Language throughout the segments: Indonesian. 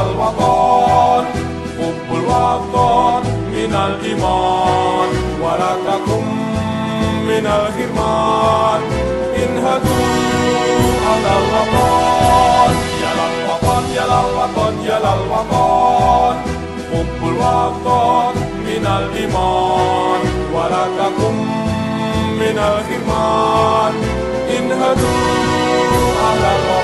الوطن حب الوطن من الإيمان ولا تكن من الحرمان انهدوا على الوطن يا للوطن يا للوطن يا للوطن حب الوطن من الإيمان ولا تكن من الحرمان انهدوا على الوطن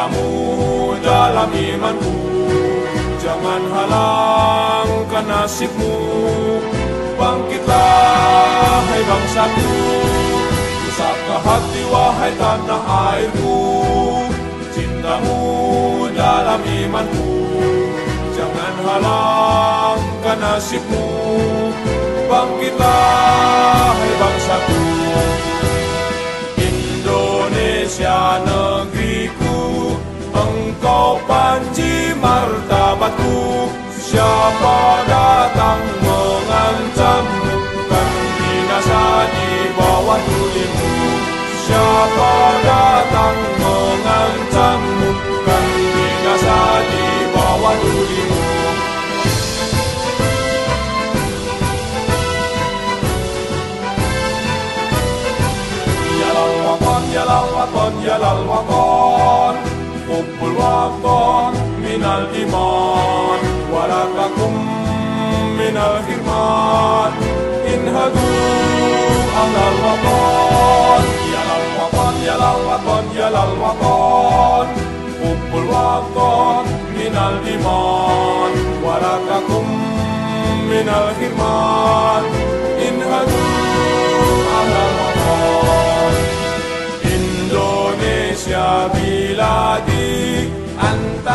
Cintamu dalam imanku Jangan halangkan nasibmu. Bangkitlah hai bangsaku. Usapka hati wahai tanah airku? Cintamu dalam imanku. Jangan halangkan nasibmu. Bangkitlah hai bangsaku. Indonesia negeriku engkau panji martabatku Siapa datang mengancam? Kan binasa di bawah tulimu Siapa datang mengancam? Kan binasa di bawah tulimu Yalal wakon, yalal wakon, yalal wakon من الحرمان انهدوا على الوطن يا للوطن يا للوطن يا للوطن حب الوطن من الإيمان ولا تكن من الحرمان انهدوا على الوطن Indonesia بلادي أنت